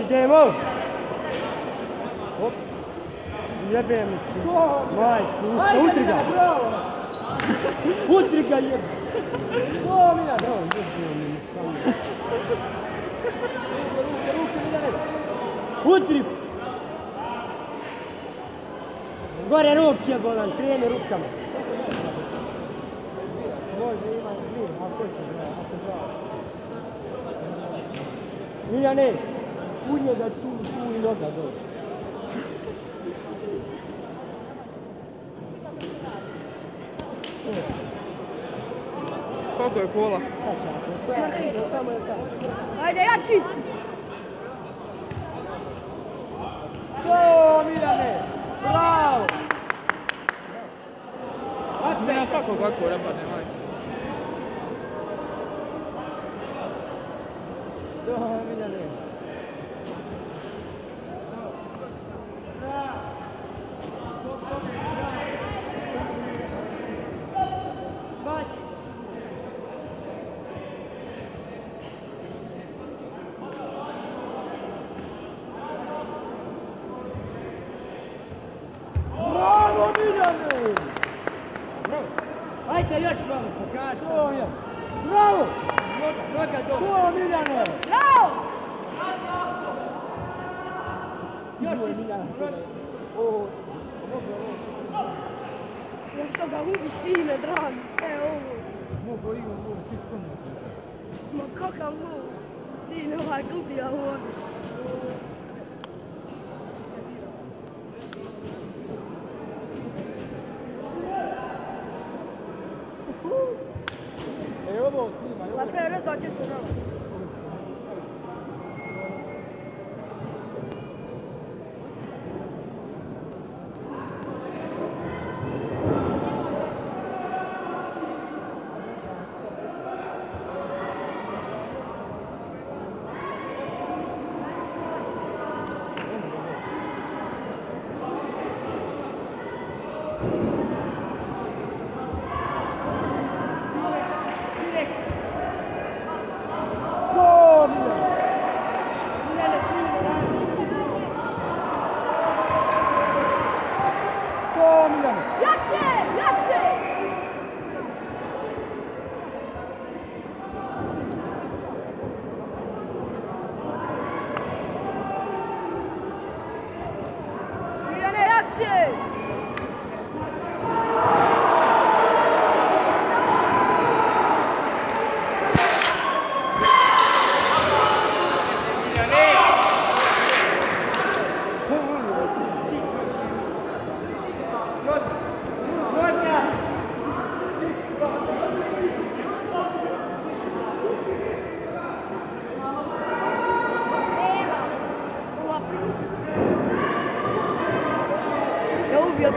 Idemo! Hop! Jebem si! Majku, utriga! Utriga jebem! O, mira, no, jebem! Utri! Gore ruke, bolan, kreni rukama. Može, ima glir, ako će, ako žao. Miljane, u njega tu, tu i noga dođe. Koliko je kola? Ajde, jači si! Go, Miljane! Bravo! Ne na svakog ovako repadne, majke. Go, Miljane! Bravo, Miljane! Ajde, još malo pokaži. To je. Bravo! Noga, noga dobro. To, Miljane! Bravo! Još Miljane. O, Zašto ga ubi sine, dragi, šta je ovo? mogu igru, mogu svi kome. Ma kakav mu? Sine, ovaj gubi, a on.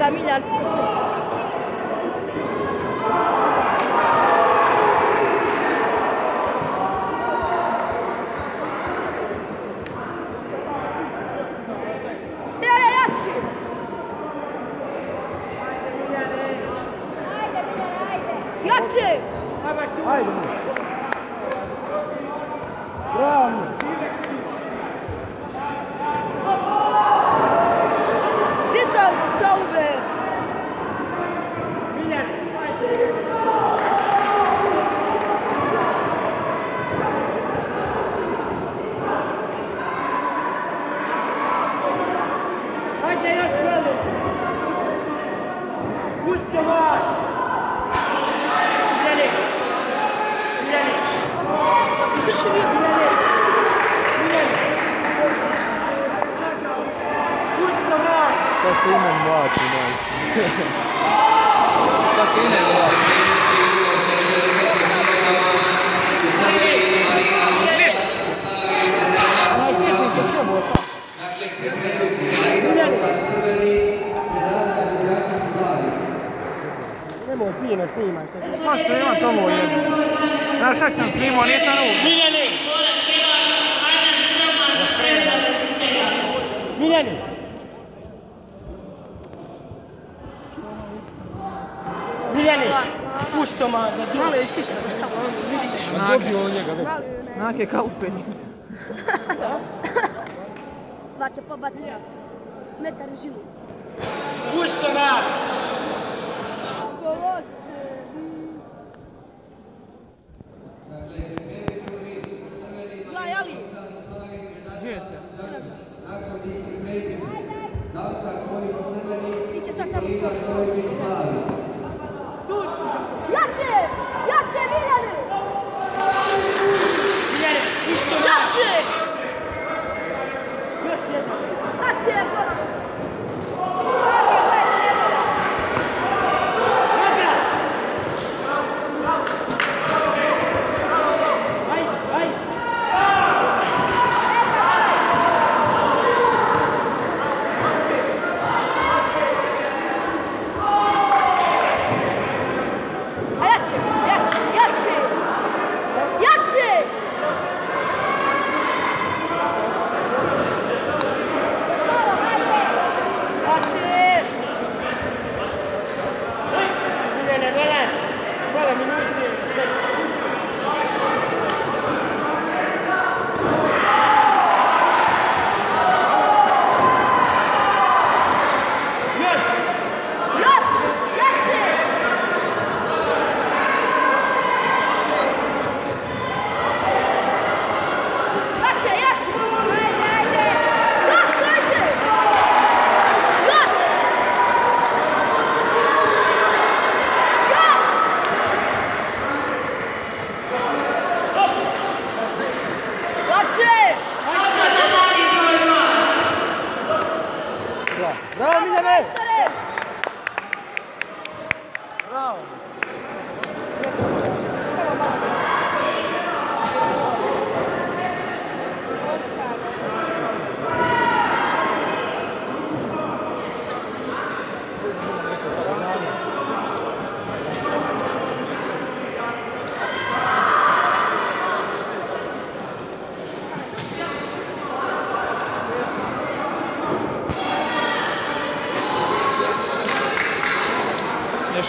Ja ubio ga Miljan poslije. Miljane, jači! Jače! Ajde, mi. Bravo, mi. Wizard Tower! Ajde, još malo. Pusti vas. Miljane. Miljane. Miljane. Miljane. Pusti vas. Šta se mlati, majke? Šta se bota. Miljane. Nemoj ti me snimaj. Šta ti- Šta se ima tamo jedno? Znaš šta sam snimao, nisam ovo. Miljane. Je sice postavila, ono vidiš. Dobio on njega, već. Nake kalupe. Baća pa batrija. Metar žilu. Pusto na!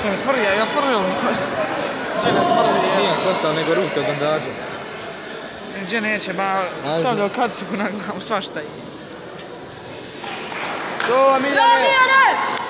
Još ne smrdi, ja smrdio. Gdje ne smrdi? Nije kosa, nego ruke od bandaža. Gdje neće, ba stavljao kacigu na glavu, svašta je. To, Miljane! Miljane!